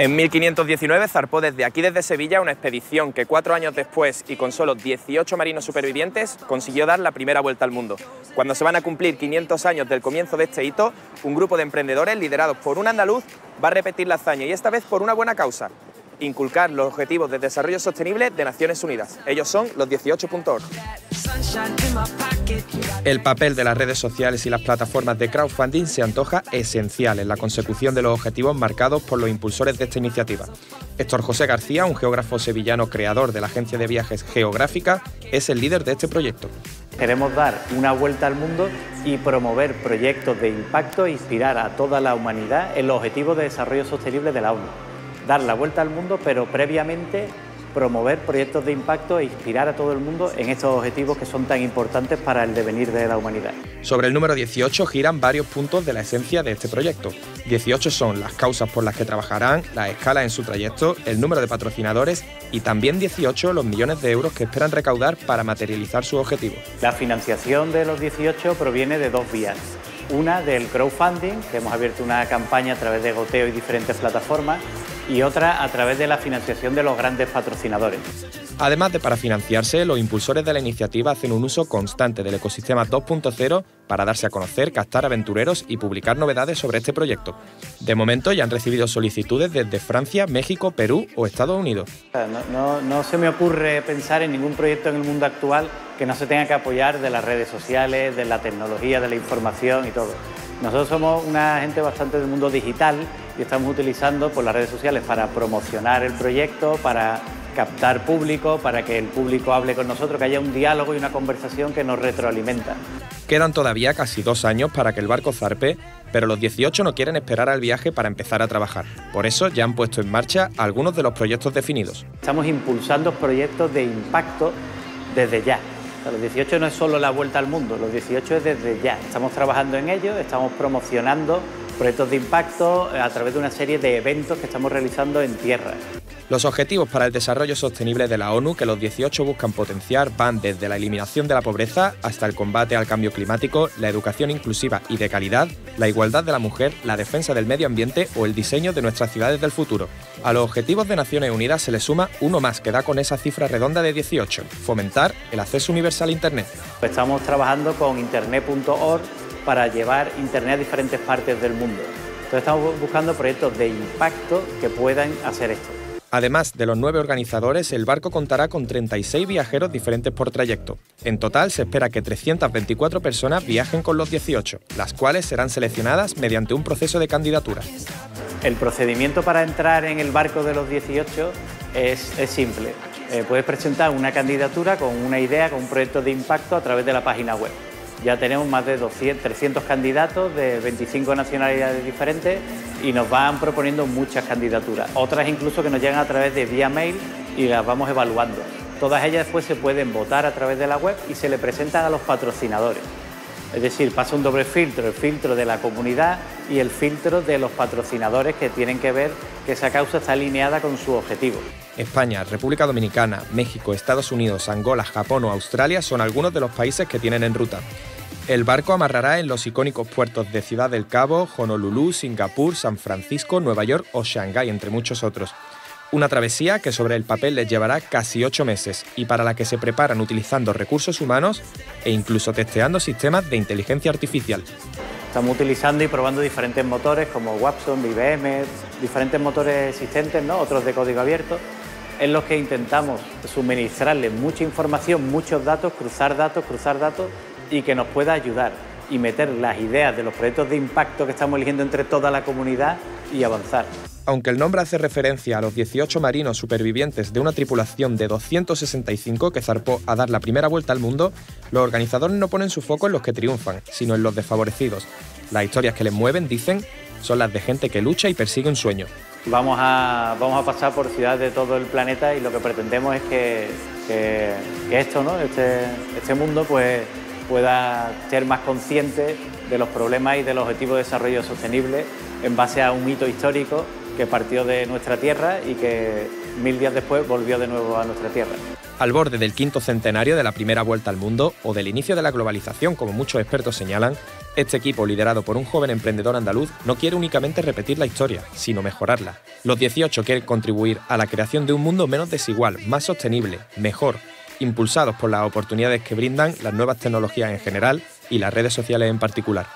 En 1519 zarpó desde aquí, desde Sevilla, una expedición que cuatro años después y con solo 18 marinos supervivientes consiguió dar la primera vuelta al mundo. Cuando se van a cumplir 500 años del comienzo de este hito, un grupo de emprendedores liderados por un andaluz va a repetir la hazaña y esta vez por una buena causa, inculcar los objetivos de desarrollo sostenible de Naciones Unidas. Ellos son los 18.org. El papel de las redes sociales y las plataformas de crowdfunding se antoja esencial en la consecución de los objetivos marcados por los impulsores de esta iniciativa. Héctor José García, un geógrafo sevillano creador de la agencia de viajes Geográfica, es el líder de este proyecto. Queremos dar una vuelta al mundo y promover proyectos de impacto e inspirar a toda la humanidad en los objetivos de desarrollo sostenible de la ONU. Dar la vuelta al mundo, pero previamente promover proyectos de impacto e inspirar a todo el mundo en estos objetivos que son tan importantes para el devenir de la humanidad. Sobre el número 18 giran varios puntos de la esencia de este proyecto. 18 son las causas por las que trabajarán, la escala en su trayecto, el número de patrocinadores y también 18 los millones de euros que esperan recaudar para materializar su objetivo. La financiación de los 18 proviene de dos vías. Una del crowdfunding, que hemos abierto una campaña a través de Goteo y diferentes plataformas, y otra a través de la financiación de los grandes patrocinadores. Además de para financiarse, los impulsores de la iniciativa hacen un uso constante del ecosistema 2.0 para darse a conocer, captar aventureros y publicar novedades sobre este proyecto. De momento ya han recibido solicitudes desde Francia, México, Perú o Estados Unidos. No, no se me ocurre pensar en ningún proyecto en el mundo actual que no se tenga que apoyar de las redes sociales, de la tecnología, de la información y todo. Nosotros somos una gente bastante del mundo digital y estamos utilizando por pues, las redes sociales para promocionar el proyecto, para captar público, para que el público hable con nosotros, que haya un diálogo y una conversación que nos retroalimenta. Quedan todavía casi dos años para que el barco zarpe, pero los 18 no quieren esperar al viaje para empezar a trabajar. Por eso ya han puesto en marcha algunos de los proyectos definidos. Estamos impulsando proyectos de impacto desde ya los 18 no es solo la vuelta al mundo, los 18 es desde ya. Estamos trabajando en ello, estamos promocionando proyectos de impacto a través de una serie de eventos que estamos realizando en tierra. Los objetivos para el desarrollo sostenible de la ONU que los 18 buscan potenciar van desde la eliminación de la pobreza hasta el combate al cambio climático, la educación inclusiva y de calidad, la igualdad de la mujer, la defensa del medio ambiente o el diseño de nuestras ciudades del futuro. A los objetivos de Naciones Unidas se le suma uno más que da con esa cifra redonda de 18, fomentar el acceso universal a Internet. Estamos trabajando con internet.org para llevar Internet a diferentes partes del mundo. Entonces estamos buscando proyectos de impacto que puedan hacer esto. Además de los nueve organizadores, el barco contará con 36 viajeros diferentes por trayecto. En total se espera que 324 personas viajen con los 18, las cuales serán seleccionadas mediante un proceso de candidatura. El procedimiento para entrar en el barco de los 18 es, simple. Eh, puedes presentar una candidatura con una idea, con un proyecto de impacto a través de la página web. Ya tenemos más de 200, 300 candidatos de 25 nacionalidades diferentes y nos van proponiendo muchas candidaturas. Otras incluso que nos llegan a través de vía mail y las vamos evaluando. Todas ellas después se pueden votar a través de la web y se le presentan a los patrocinadores. Es decir, pasa un doble filtro, el filtro de la comunidad y el filtro de los patrocinadores que tienen que ver que esa causa está alineada con su objetivo. España, República Dominicana, México, Estados Unidos, Angola, Japón o Australia son algunos de los países que tienen en ruta. El barco amarrará en los icónicos puertos de Ciudad del Cabo, Honolulu, Singapur, San Francisco, Nueva York o Shanghái, entre muchos otros. Una travesía que sobre el papel les llevará casi ocho meses y para la que se preparan utilizando recursos humanos e incluso testeando sistemas de inteligencia artificial. Estamos utilizando y probando diferentes motores como Watson, IBM, diferentes motores existentes, ¿no? otros de código abierto, en los que intentamos suministrarles mucha información, muchos datos, cruzar datos, cruzar datos y que nos pueda ayudar y meter las ideas de los proyectos de impacto que estamos eligiendo entre toda la comunidad y avanzar. Aunque el nombre hace referencia a los 18 marinos supervivientes de una tripulación de 265 que zarpó a dar la primera vuelta al mundo, los organizadores no ponen su foco en los que triunfan, sino en los desfavorecidos. Las historias que les mueven, dicen, son las de gente que lucha y persigue un sueño. Vamos a, vamos a pasar por ciudades de todo el planeta y lo que pretendemos es que, esto, ¿no? este, este mundo, pues pueda ser más consciente de los problemas y de los objetivos de desarrollo sostenible en base a un hito histórico que partió de nuestra tierra y que mil días después volvió de nuevo a nuestra tierra. Al borde del quinto centenario de la primera vuelta al mundo o del inicio de la globalización, como muchos expertos señalan, Este equipo, liderado por un joven emprendedor andaluz, no quiere únicamente repetir la historia, sino mejorarla. Los 18 quieren contribuir a la creación de un mundo menos desigual, más sostenible, mejor, impulsados por las oportunidades que brindan las nuevas tecnologías en general y las redes sociales en particular.